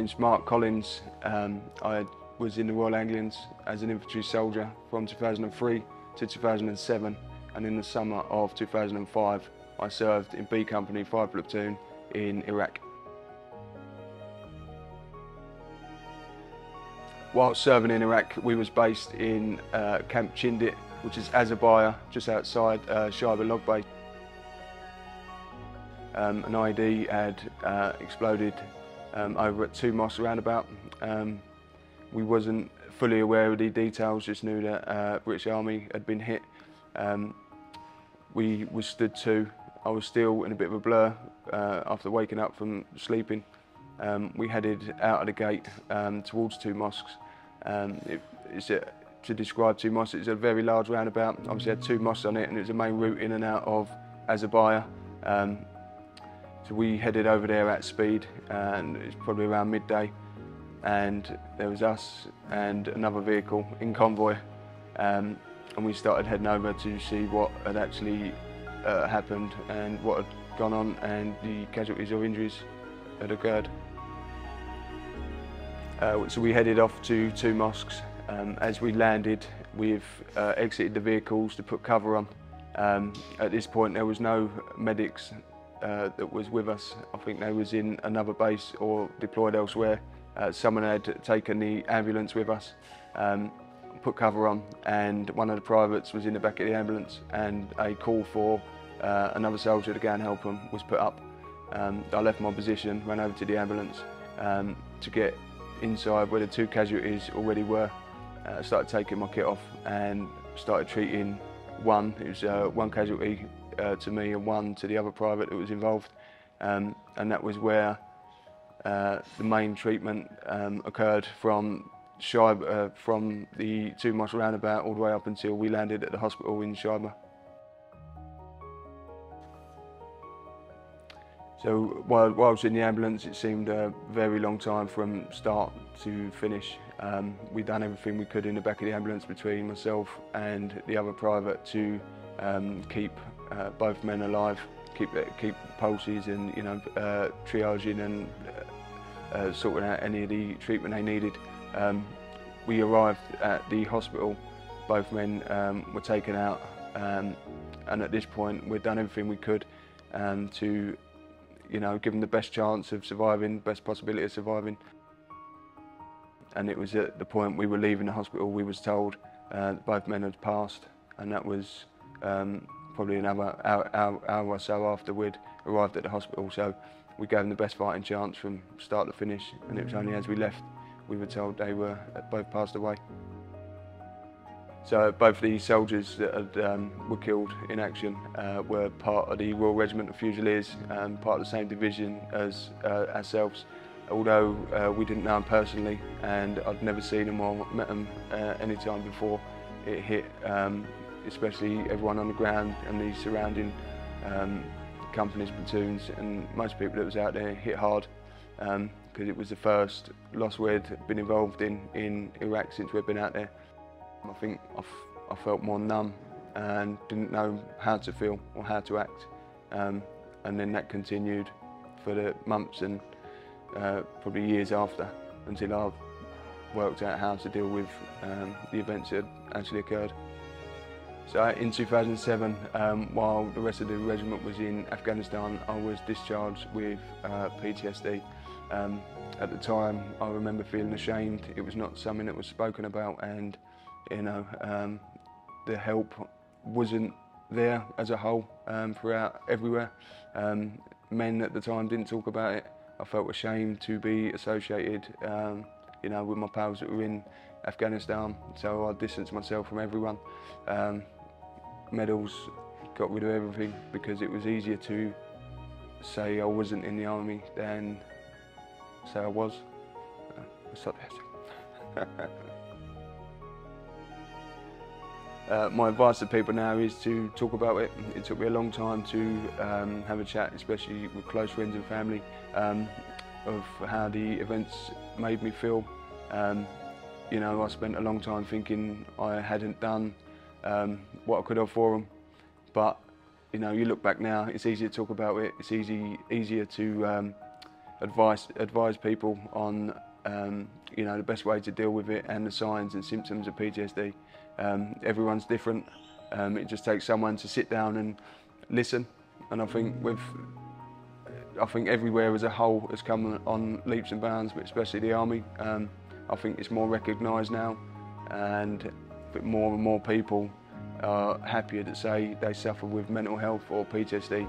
name's Mark Collins. Um, I was in the Royal Anglians as an infantry soldier from 2003 to 2007 and in the summer of 2005 I served in B Company 5 Platoon in Iraq. While serving in Iraq we was based in uh, Camp Chindit which is Azabaya just outside uh, Shaiba Log Base. Um, an IED had uh, exploded um, over at two mosques roundabout. Um, we wasn't fully aware of the details, just knew that uh, British Army had been hit. Um, we was stood to. I was still in a bit of a blur uh, after waking up from sleeping. Um, we headed out of the gate um, towards two mosques. Um, it, a, to describe two mosques, it's a very large roundabout. Obviously had two mosques on it and it was a main route in and out of Azabaya. Um, we headed over there at speed and it's probably around midday and there was us and another vehicle in convoy um, and we started heading over to see what had actually uh, happened and what had gone on and the casualties or injuries had occurred. Uh, so we headed off to two mosques. Um, as we landed, we've uh, exited the vehicles to put cover on. Um, at this point, there was no medics uh, that was with us. I think they was in another base or deployed elsewhere. Uh, someone had taken the ambulance with us, um, put cover on, and one of the privates was in the back of the ambulance, and a call for uh, another soldier to go and help him was put up. Um, I left my position, ran over to the ambulance um, to get inside where the two casualties already were. Uh, started taking my kit off and started treating one. It was uh, one casualty uh, to me and one to the other private that was involved. Um, and that was where uh, the main treatment um, occurred from Shaiba, uh, from the two mosque roundabout all the way up until we landed at the hospital in Shaiba. So while, was in the ambulance, it seemed a very long time from start to finish. Um, we'd done everything we could in the back of the ambulance between myself and the other private to um, keep uh, both men alive, keep uh, keep pulses and you know uh, triaging and uh, uh, sorting out any of the treatment they needed. Um, we arrived at the hospital, both men um, were taken out um, and at this point we'd done everything we could um, to you know give them the best chance of surviving, best possibility of surviving. And it was at the point we were leaving the hospital we was told uh, both men had passed and that was um, probably another hour, hour, hour or so after we'd arrived at the hospital. So we gave them the best fighting chance from start to finish. And it was only as we left we were told they were both passed away. So both the soldiers that had, um, were killed in action uh, were part of the Royal Regiment of Fusiliers, um, part of the same division as uh, ourselves. Although uh, we didn't know them personally and I'd never seen them or met them uh, any time before it hit um, especially everyone on the ground and the surrounding um, companies, platoons, and most people that was out there hit hard because um, it was the first loss we'd been involved in in Iraq since we'd been out there. I think I, felt more numb and didn't know how to feel or how to act. Um, and then that continued for the months and uh, probably years after until I worked out how to deal with um, the events that actually occurred. So in 2007, um, while the rest of the regiment was in Afghanistan, I was discharged with uh, PTSD. Um, at the time, I remember feeling ashamed. It was not something that was spoken about and, you know, um, the help wasn't there as a whole um, throughout everywhere. Um, men at the time didn't talk about it. I felt ashamed to be associated, um, you know, with my pals that were in Afghanistan, so I distanced myself from everyone. Um, medals, got rid of everything because it was easier to say I wasn't in the army than say I was. Uh, uh, my advice to people now is to talk about it. It took me a long time to um, have a chat, especially with close friends and family, um, of how the events made me feel. Um, you know, I spent a long time thinking I hadn't done um, what I could have for them. But you know, you look back now, it's easier to talk about it. It's easy, easier to um, advise advise people on um, you know the best way to deal with it and the signs and symptoms of PTSD. Um, everyone's different. Um, it just takes someone to sit down and listen. And I think with I think everywhere as a whole has come on leaps and bounds, but especially the army. Um, I think it's more recognised now, and more and more people are happier to say they suffer with mental health or PTSD.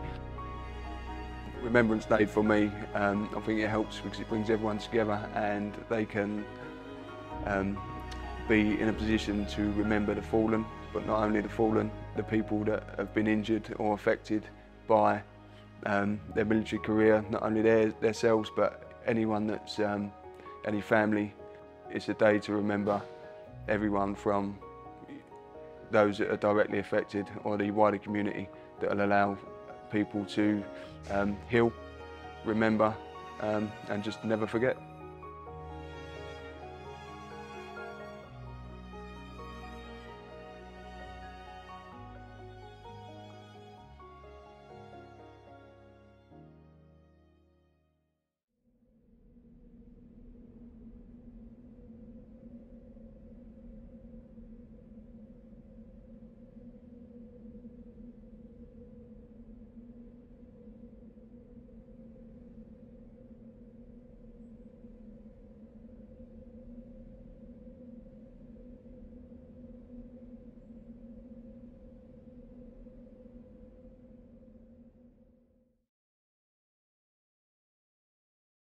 Remembrance Day for me, um, I think it helps because it brings everyone together and they can um, be in a position to remember the fallen, but not only the fallen, the people that have been injured or affected by um, their military career, not only their, themselves, but anyone that's, um, any family. It's a day to remember everyone from those that are directly affected or the wider community that will allow people to um, heal, remember um, and just never forget.